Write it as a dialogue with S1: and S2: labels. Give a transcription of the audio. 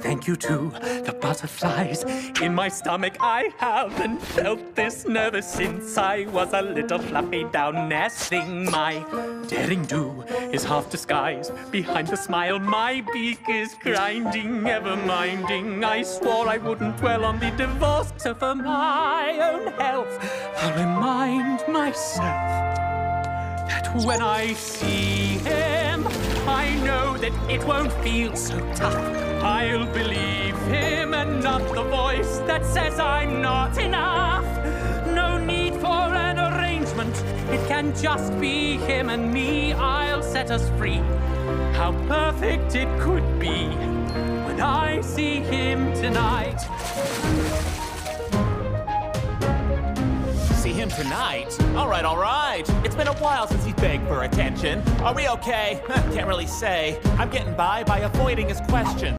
S1: Thank you to the butterflies in my stomach. I haven't felt this nervous since I was a little fluffy down nestling. My daring do is half disguised behind the smile. My beak is grinding, ever minding. I swore I wouldn't dwell on the divorce, so for my own health, I'll remind myself that when I see him, that it won't feel so tough. I'll believe him and not the voice that says I'm not enough. No need for an arrangement, it can just be him and me. I'll set us free. How perfect it could be when I see him tonight.
S2: Tonight? All right, all right. It's been a while since he begged for attention. Are we okay? Can't really say. I'm getting by by avoiding his questions.